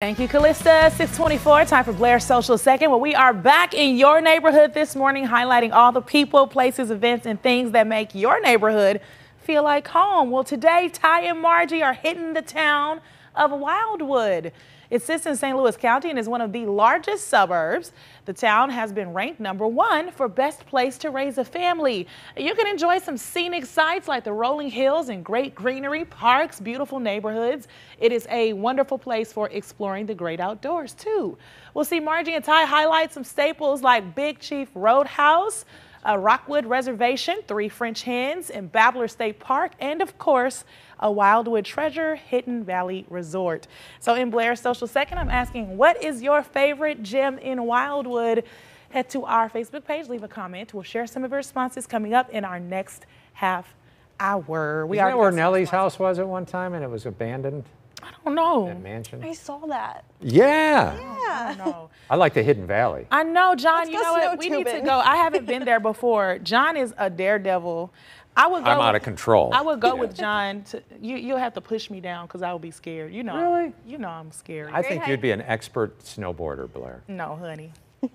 Thank you, Callista. 624, time for Blair Social Second. Well, we are back in your neighborhood this morning, highlighting all the people, places, events, and things that make your neighborhood feel like home. Well, today, Ty and Margie are hitting the town of Wildwood. It sits in St. Louis County and is one of the largest suburbs. The town has been ranked number one for best place to raise a family. You can enjoy some scenic sights like the rolling hills and great greenery, parks, beautiful neighborhoods. It is a wonderful place for exploring the great outdoors too. We'll see Margie and Ty highlight some staples like Big Chief Roadhouse, a Rockwood Reservation, three French hens, in Babler State Park, and of course, a Wildwood Treasure Hidden Valley Resort. So in Blair's Social Second, I'm asking, what is your favorite gem in Wildwood? Head to our Facebook page, leave a comment. We'll share some of your responses coming up in our next half hour. We Isn't that where Nelly's house was at one time and it was abandoned? I don't know. That mansion. I saw that. Yeah. Yeah. No. I like the Hidden Valley. I know, John. Let's you know what? We need to go. I haven't been there before. John is a daredevil. I would go. I'm out of control. I would go with John. To, you you'll have to push me down because I will be scared. You know. Really? You know I'm scared. I think hike. you'd be an expert snowboarder, Blair. no, honey.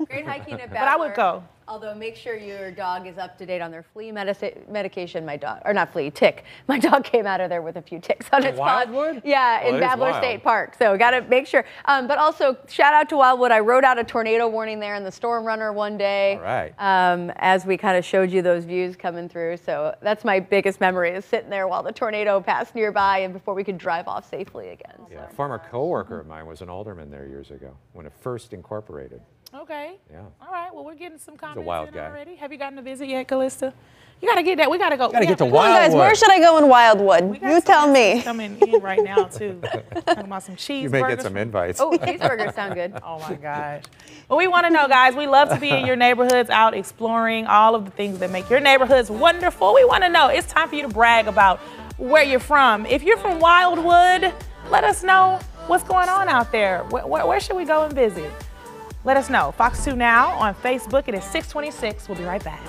Great hiking at But I would Babler. go. Although make sure your dog is up to date on their flea medici- medication. My dog, or not flea, tick. My dog came out of there with a few ticks on its paws. Wildwood? Yeah, Well, in it is Babler wild. State Park. So got to make sure. Um, but also shout out to Wildwood. I wrote out a tornado warning there in the storm runner one day. All right. Um, as we kind of showed you those views coming through. So that's my biggest memory is sitting there while the tornado passed nearby and before we could drive off safely again. Yeah, So. former coworker of mine was an alderman there years ago when it first incorporated. Okay. Yeah. All right. Well, we're getting some comments wild in guy. already. Have you gotten a visit yet, Callista? You gotta get that. We gotta go. Gotta we get to gotta- Come on, guys, where should I go in Wildwood? You some tell messages me. Coming in right now too. Talking about some cheeseburgers. You may get some from- invites. Oh, cheeseburgers sound good. Oh my gosh. Well, we want to know, guys. We love to be in your neighborhoods, out exploring all of the things that make your neighborhoods wonderful. We want to know. It's time for you to brag about where you're from. If you're from Wildwood, let us know what's going on out there. Where, where, where should we go and visit? Let us know. Fox 2 Now on Facebook. It is 626. We'll be right back.